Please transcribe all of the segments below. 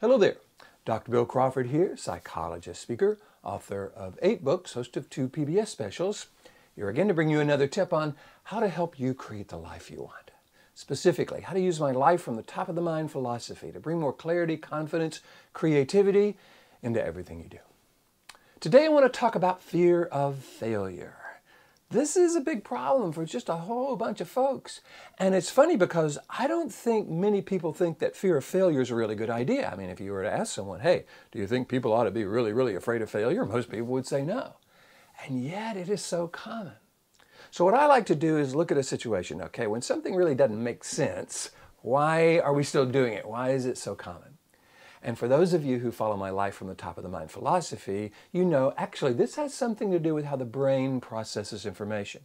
Hello there. Dr. Bill Crawford here, psychologist, speaker, author of eight books, host of two PBS specials. Here again to bring you another tip on how to help you create the life you want. Specifically, how to use my life from the top of the mind philosophy to bring more clarity, confidence, creativity into everything you do. Today I want to talk about fear of failure. This is a big problem for just a whole bunch of folks. And it's funny because I don't think many people think that fear of failure is a really good idea. I mean, if you were to ask someone, hey, do you think people ought to be really, really afraid of failure? Most people would say no. And yet it is so common. So what I like to do is look at a situation, okay, when something really doesn't make sense, why are we still doing it? Why is it so common? And for those of you who follow my life from the top of the mind philosophy, you know actually this has something to do with how the brain processes information.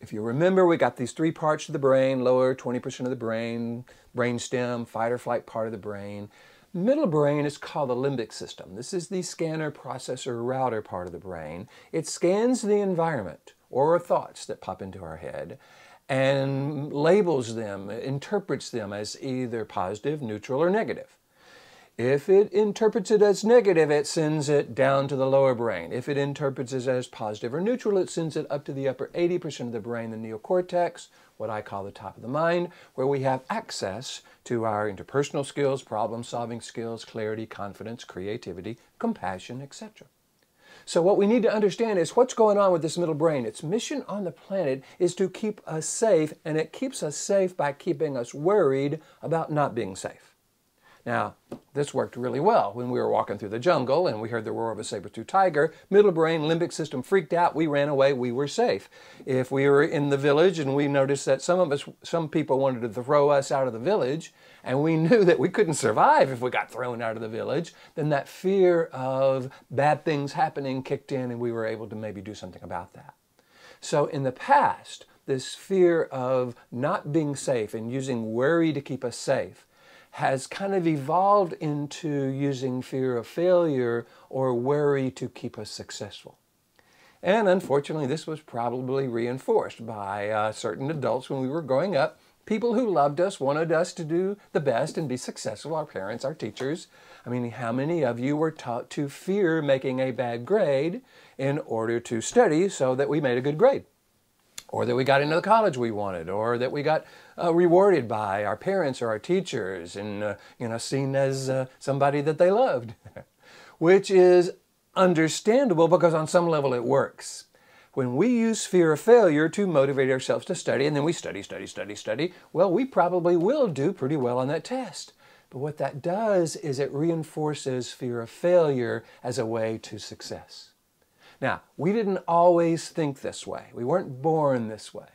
If you remember, we got these three parts of the brain, lower 20% of the brain, brainstem, fight or flight part of the brain. Middle brain is called the limbic system. This is the scanner, processor, router part of the brain. It scans the environment or thoughts that pop into our head and labels them, interprets them as either positive, neutral, or negative. If it interprets it as negative, it sends it down to the lower brain. If it interprets it as positive or neutral, it sends it up to the upper 80% of the brain, the neocortex, what I call the top of the mind, where we have access to our interpersonal skills, problem solving skills, clarity, confidence, creativity, compassion, etc. So what we need to understand is what's going on with this middle brain. Its mission on the planet is to keep us safe, and it keeps us safe by keeping us worried about not being safe. Now, this worked really well when we were walking through the jungle and we heard the roar of a saber-toothed tiger. Middle brain, limbic system freaked out. We ran away. We were safe. If we were in the village and we noticed that some of us, some people wanted to throw us out of the village, and we knew that we couldn't survive if we got thrown out of the village, then that fear of bad things happening kicked in and we were able to maybe do something about that. So in the past, this fear of not being safe and using worry to keep us safe has kind of evolved into using fear of failure or worry to keep us successful. And unfortunately, this was probably reinforced by uh, certain adults when we were growing up. People who loved us, wanted us to do the best and be successful, our parents, our teachers. I mean, how many of you were taught to fear making a bad grade in order to study so that we made a good grade? Or that we got into the college we wanted, or that we got uh, rewarded by our parents or our teachers and uh, you know seen as uh, somebody that they loved, which is understandable because on some level it works. When we use fear of failure to motivate ourselves to study, and then we study, study, study, study, well, we probably will do pretty well on that test. But what that does is it reinforces fear of failure as a way to success. Now, we didn't always think this way. We weren't born this way.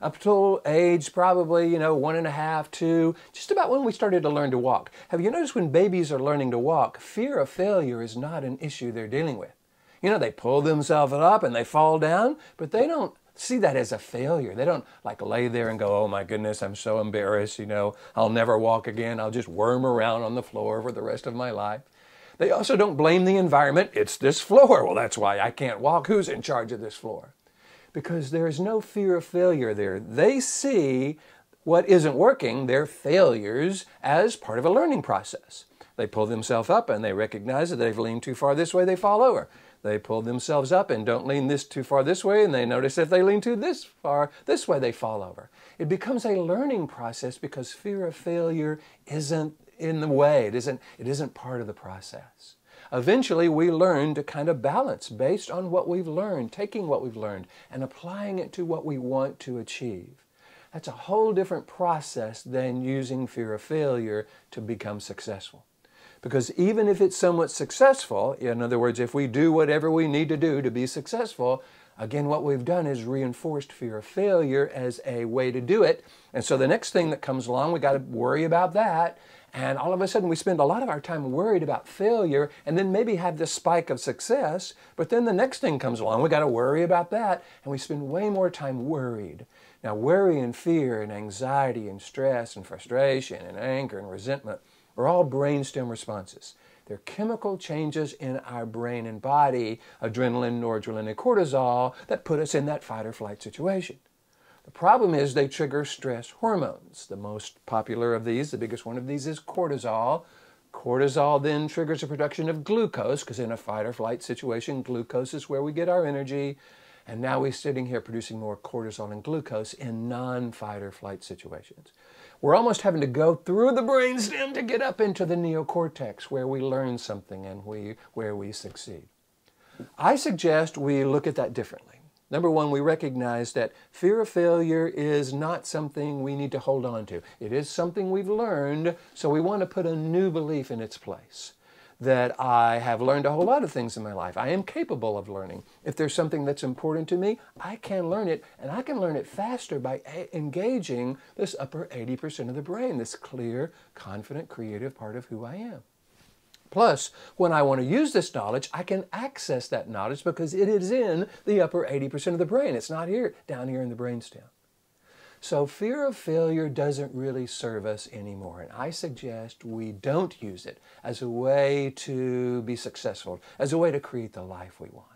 Up till age probably, you know, one and a half, two, just about when we started to learn to walk. Have you noticed when babies are learning to walk, fear of failure is not an issue they're dealing with. You know, they pull themselves up and they fall down, but they don't see that as a failure. They don't like lay there and go, oh my goodness, I'm so embarrassed, you know, I'll never walk again. I'll just worm around on the floor for the rest of my life. They also don't blame the environment. It's this floor. Well, that's why I can't walk. Who's in charge of this floor? Because there is no fear of failure there. They see what isn't working, their failures, as part of a learning process. They pull themselves up and they recognize that they've leaned too far this way, they fall over. They pull themselves up and don't lean this too far this way, and they notice if they lean too this far this way, they fall over. It becomes a learning process because fear of failure isn't in the way. It isn't, it isn't part of the process. Eventually, we learn to kind of balance based on what we've learned, taking what we've learned and applying it to what we want to achieve. That's a whole different process than using fear of failure to become successful. Because even if it's somewhat successful, in other words, if we do whatever we need to do to be successful, again, what we've done is reinforced fear of failure as a way to do it. And so the next thing that comes along, we got to worry about that. And all of a sudden, we spend a lot of our time worried about failure and then maybe have this spike of success. But then the next thing comes along, we got to worry about that. And we spend way more time worried. Now, worry and fear and anxiety and stress and frustration and anger and resentment are all brainstem responses. They're chemical changes in our brain and body, adrenaline, noradrenaline, and cortisol, that put us in that fight or flight situation. The problem is they trigger stress hormones. The most popular of these, the biggest one of these, is cortisol. Cortisol then triggers the production of glucose because in a fight or flight situation, glucose is where we get our energy. And now we're sitting here producing more cortisol and glucose in non-fight or flight situations. We're almost having to go through the brainstem to get up into the neocortex where we learn something and we, where we succeed. I suggest we look at that differently. Number one, we recognize that fear of failure is not something we need to hold on to. It is something we've learned, so we want to put a new belief in its place. That I have learned a whole lot of things in my life. I am capable of learning. If there's something that's important to me, I can learn it, and I can learn it faster by eh, engaging this upper 80% of the brain, this clear, confident, creative part of who I am. Plus, when I want to use this knowledge, I can access that knowledge because it is in the upper 80% of the brain. It's not here, down here in the brainstem. So fear of failure doesn't really serve us anymore. And I suggest we don't use it as a way to be successful, as a way to create the life we want.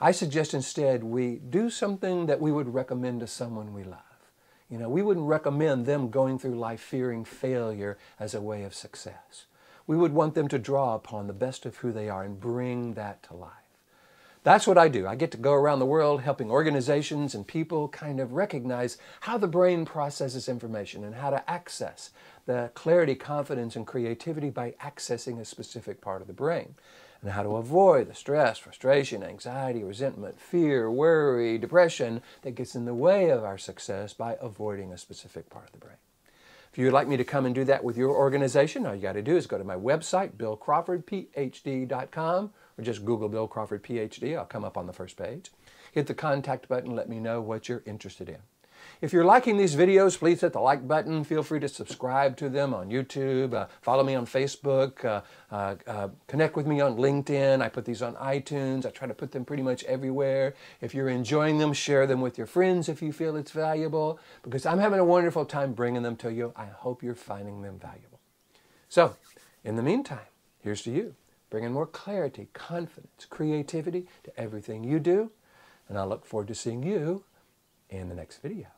I suggest instead we do something that we would recommend to someone we love. You know, we wouldn't recommend them going through life fearing failure as a way of success we would want them to draw upon the best of who they are and bring that to life. That's what I do. I get to go around the world helping organizations and people kind of recognize how the brain processes information and how to access the clarity, confidence, and creativity by accessing a specific part of the brain and how to avoid the stress, frustration, anxiety, resentment, fear, worry, depression that gets in the way of our success by avoiding a specific part of the brain. If you would like me to come and do that with your organization, all you got to do is go to my website, billcrawfordphd.com, or just Google Bill Crawford PhD. I'll come up on the first page. Hit the contact button, let me know what you're interested in. If you're liking these videos, please hit the like button. Feel free to subscribe to them on YouTube. Uh, follow me on Facebook. Uh, uh, uh, connect with me on LinkedIn. I put these on iTunes. I try to put them pretty much everywhere. If you're enjoying them, share them with your friends if you feel it's valuable, because I'm having a wonderful time bringing them to you. I hope you're finding them valuable. So, in the meantime, here's to you, bringing more clarity, confidence, creativity to everything you do. And I look forward to seeing you in the next video.